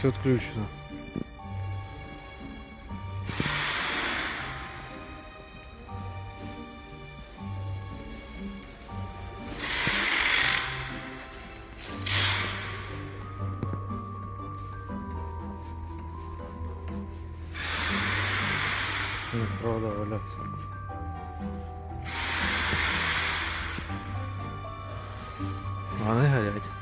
все отключено. Ну, Правда, валяться. Вони горять.